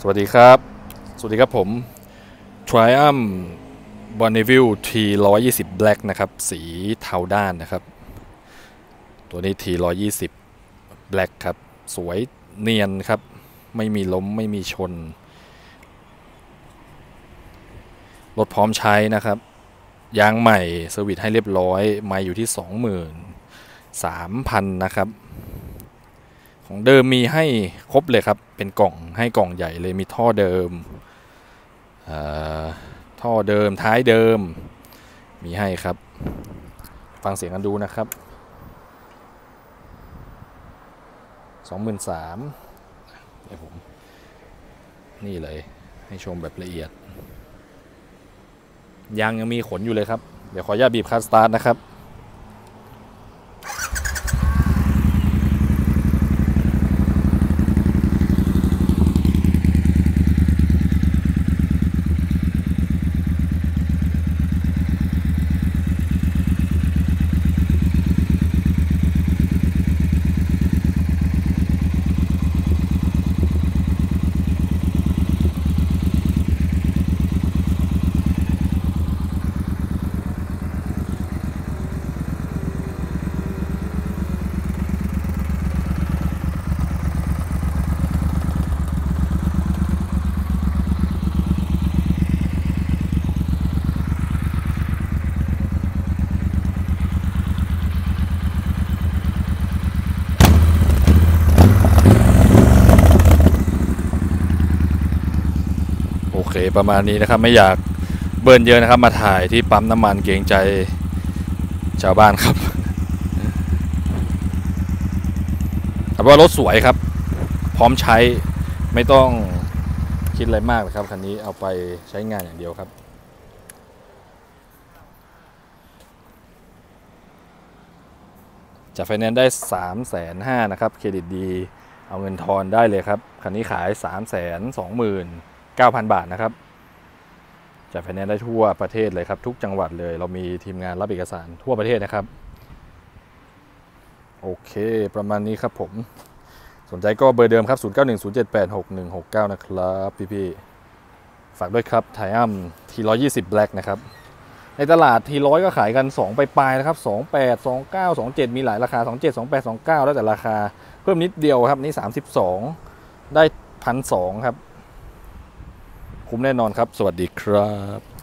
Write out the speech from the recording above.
สวัสดีครับ สวัสดีครับผม Triumph Bonneville T 120 Black นะครับ สีเทาด้านนะครับ ตัวนี้ T 120 Black ครับ สวยเนียนครับ ไม่มีล้มไม่มีชน รถพร้อมใช้นะครับ ยางใหม่ service ให้เรียบร้อย ไมล์อยู่ที่ 23,000 นะครับ ของเดิมมีให้ครบเลยครับ เป็นกล่องให้กล่องใหญ่เลยมีท่อเดิมท่อเดิมท้ายเดิม มีให้ครับ ฟังเสียงกันดูนะครับสองหมื่นสามเดี๋ยวผมนี่เลยให้ชมแบบละเอียดยางยังมีขนอยู่เลยครับ เดี๋ยวขออนุญาตบีบคัสสตาร์ทนะครับ โอเคประมาณนี้นะครับไม่อยากเบิร์นเยอะนะครับ มาถ่ายที่ปั๊มน้ำมันเกรงใจชาวบ้านครับแต่ว่ารถสวยครับ พร้อมใช้ไม่ต้องคิดอะไรมากนะครับคันนี้เอาไปใช้งานอย่างเดียวครับจะไฟแนนซ์ได้3ามแสนห้านะครับ เครดิตดี เอาเงินทอนได้เลยครับ คันนี้ขาย3ามแสนสองหมื่น เก้าพันบาทนะครับจะไฟแนนซ์ได้ทั่วประเทศเลยครับ ทุกจังหวัดเลย เรามีทีมงานรับเอกสารทั่วประเทศนะครับ โอเค ประมาณนี้ครับผม สนใจก็เบอร์เดิมครับ 0910786169 นะครับพี่ๆฝากด้วยครับไทอัมที120 Black นะครับ ในตลาดทีร้อยก็ขายกัน 2 ไปปลายนะครับ 28 29 27 มีหลายราคา 27 28 29 แล้วแต่ราคา เพิ่มนิดเดียวครับ นี่ 32 ได้พันสครับ คุ้มแน่นอนครับ สวัสดีครับ